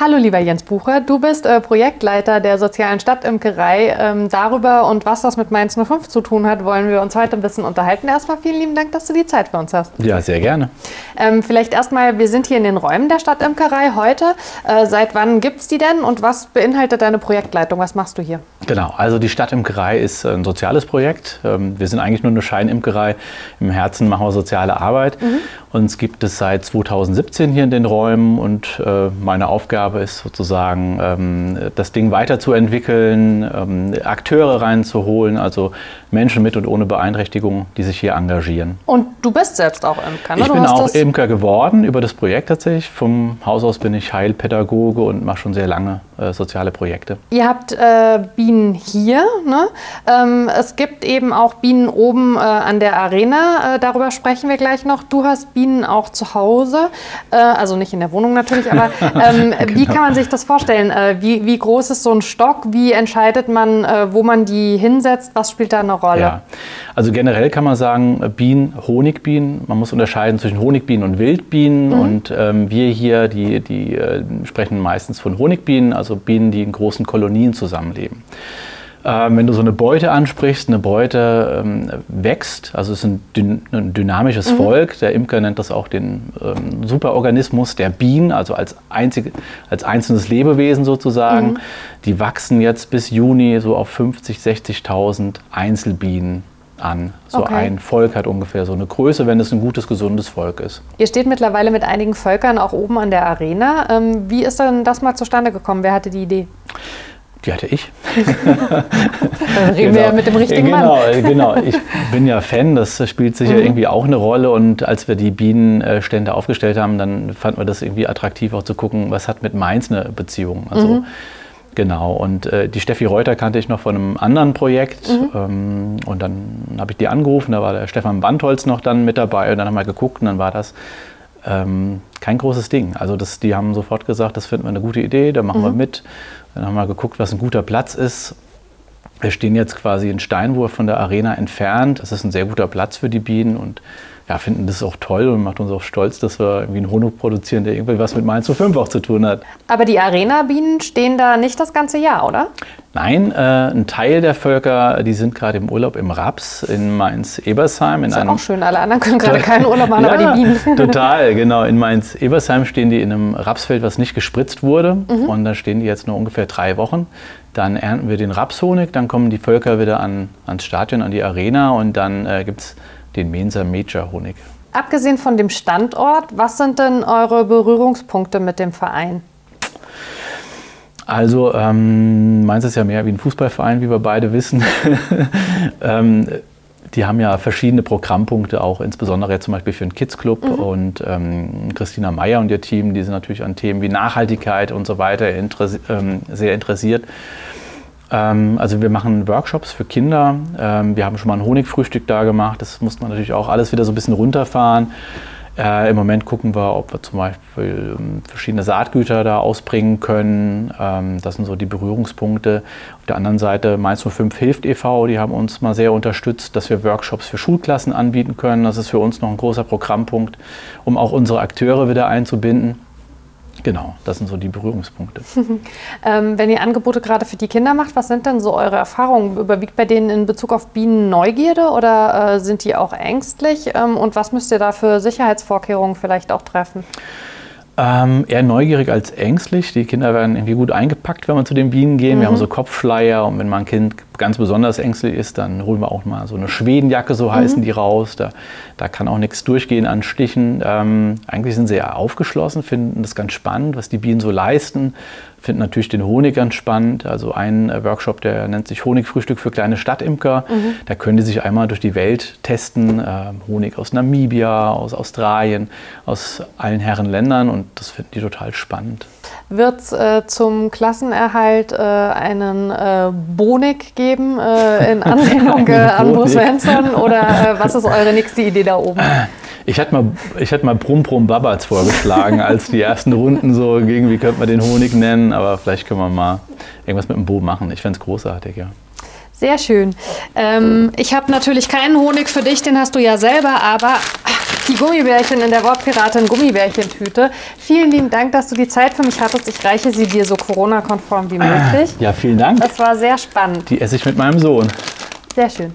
Hallo lieber Jens Bucher, du bist äh, Projektleiter der sozialen Stadtimkerei. Ähm, darüber und was das mit Mainz 05 zu tun hat, wollen wir uns heute ein bisschen unterhalten. Erstmal vielen lieben Dank, dass du die Zeit für uns hast. Ja, sehr gerne. Ähm, vielleicht erstmal, wir sind hier in den Räumen der Stadtimkerei heute. Äh, seit wann gibt es die denn und was beinhaltet deine Projektleitung? Was machst du hier? Genau, also die Stadtimkerei ist ein soziales Projekt. Ähm, wir sind eigentlich nur eine Scheinimkerei. Im Herzen machen wir soziale Arbeit. Mhm. Uns gibt es seit 2017 hier in den Räumen und äh, meine Aufgabe ist sozusagen, ähm, das Ding weiterzuentwickeln, ähm, Akteure reinzuholen, also Menschen mit und ohne Beeinträchtigung, die sich hier engagieren. Und du bist selbst auch Imker, ne? Ich bin auch Imker geworden über das Projekt tatsächlich. Vom Haus aus bin ich Heilpädagoge und mache schon sehr lange äh, soziale Projekte. Ihr habt äh, Bienen hier. Ne? Ähm, es gibt eben auch Bienen oben äh, an der Arena. Äh, darüber sprechen wir gleich noch. Du hast Bienen auch zu Hause. Äh, also nicht in der Wohnung natürlich, aber ähm, genau. wie kann man sich das vorstellen? Wie, wie groß ist so ein Stock? Wie entscheidet man, wo man die hinsetzt? Was spielt da eine Rolle? Ja. Also generell kann man sagen, Bienen, Honigbienen. Man muss unterscheiden zwischen Honigbienen und Wildbienen. Mhm. Und ähm, wir hier, die, die sprechen meistens von Honigbienen, also Bienen, die in großen Kolonien zusammenleben. Ähm, wenn du so eine Beute ansprichst, eine Beute ähm, wächst, also es ist ein, dyn ein dynamisches mhm. Volk. Der Imker nennt das auch den ähm, Superorganismus der Bienen, also als, einzige, als einzelnes Lebewesen sozusagen. Mhm. Die wachsen jetzt bis Juni so auf 50.000, 60.000 Einzelbienen an. So okay. ein Volk hat ungefähr so eine Größe, wenn es ein gutes, gesundes Volk ist. Ihr steht mittlerweile mit einigen Völkern auch oben an der Arena. Ähm, wie ist denn das mal zustande gekommen? Wer hatte die Idee? Die hatte ich. Dann reden genau. wir ja mit dem richtigen genau, Mann. genau, ich bin ja Fan, das spielt sicher mhm. irgendwie auch eine Rolle. Und als wir die Bienenstände aufgestellt haben, dann fanden wir das irgendwie attraktiv, auch zu gucken, was hat mit Mainz eine Beziehung. Also mhm. Genau, und äh, die Steffi Reuter kannte ich noch von einem anderen Projekt. Mhm. Ähm, und dann habe ich die angerufen, da war der Stefan Bandholz noch dann mit dabei. Und dann haben wir geguckt und dann war das ähm, kein großes Ding. Also das, die haben sofort gesagt, das finden wir eine gute Idee, da machen mhm. wir mit. Dann haben wir geguckt, was ein guter Platz ist. Wir stehen jetzt quasi in Steinwurf von der Arena entfernt. Das ist ein sehr guter Platz für die Bienen und ja, finden das auch toll und macht uns auch stolz, dass wir irgendwie einen Honig produzieren, der irgendwie was mit Mainz 05 auch zu tun hat. Aber die Arena-Bienen stehen da nicht das ganze Jahr, oder? Nein, äh, ein Teil der Völker, die sind gerade im Urlaub im Raps in Mainz-Ebersheim. Das ist ja auch schön, alle anderen können gerade keinen Urlaub machen, ja, aber die Bienen. Total, genau. In Mainz-Ebersheim stehen die in einem Rapsfeld, was nicht gespritzt wurde. Mhm. Und da stehen die jetzt nur ungefähr drei Wochen. Dann ernten wir den Rapshonig, dann kommen die Völker wieder an, ans Stadion, an die Arena und dann äh, gibt es den Mensa Major Honig. Abgesehen von dem Standort, was sind denn eure Berührungspunkte mit dem Verein? Also ähm, Mainz ist ja mehr wie ein Fußballverein, wie wir beide wissen. ähm, die haben ja verschiedene Programmpunkte, auch insbesondere zum Beispiel für den Kids Club. Mhm. Und ähm, Christina Meyer und ihr Team, die sind natürlich an Themen wie Nachhaltigkeit und so weiter interess ähm, sehr interessiert. Ähm, also wir machen Workshops für Kinder. Ähm, wir haben schon mal ein Honigfrühstück da gemacht. Das muss man natürlich auch alles wieder so ein bisschen runterfahren. Äh, Im Moment gucken wir, ob wir zum Beispiel ähm, verschiedene Saatgüter da ausbringen können. Ähm, das sind so die Berührungspunkte. Auf der anderen Seite Mainz 05 hilft e.V., die haben uns mal sehr unterstützt, dass wir Workshops für Schulklassen anbieten können. Das ist für uns noch ein großer Programmpunkt, um auch unsere Akteure wieder einzubinden. Genau, das sind so die Berührungspunkte. ähm, wenn ihr Angebote gerade für die Kinder macht, was sind denn so eure Erfahrungen? Überwiegt bei denen in Bezug auf Bienen Neugierde oder äh, sind die auch ängstlich? Ähm, und was müsst ihr da für Sicherheitsvorkehrungen vielleicht auch treffen? Ähm, eher neugierig als ängstlich. Die Kinder werden irgendwie gut eingepackt, wenn wir zu den Bienen gehen. Mhm. Wir haben so Kopfschleier und wenn mein Kind ganz besonders ängstlich ist, dann holen wir auch mal so eine Schwedenjacke, so mhm. heißen die raus. Da, da kann auch nichts durchgehen an Stichen. Ähm, eigentlich sind sie eher aufgeschlossen, finden das ganz spannend, was die Bienen so leisten finden natürlich den Honig ganz spannend. Also ein äh, Workshop, der nennt sich Honigfrühstück für kleine Stadtimker. Mhm. Da können die sich einmal durch die Welt testen. Äh, Honig aus Namibia, aus Australien, aus allen Herren Ländern und das finden die total spannend. Wird es äh, zum Klassenerhalt äh, einen äh, Bonig geben äh, in Anlehnung an Bruce Svensson oder was ist eure nächste Idee da oben? Ich hatte mal, ich hatte mal Brumm Brumm Babats vorgeschlagen, als die ersten Runden so gingen, wie könnte man den Honig nennen, aber vielleicht können wir mal irgendwas mit dem Bo machen. Ich fände es großartig, ja. Sehr schön. Ähm, ich habe natürlich keinen Honig für dich, den hast du ja selber, aber die Gummibärchen in der Wortpiratin Gummibärchentüte. Vielen lieben Dank, dass du die Zeit für mich hattest. Ich reiche sie dir so Corona-konform wie möglich. Ja, vielen Dank. Das war sehr spannend. Die esse ich mit meinem Sohn. Sehr schön.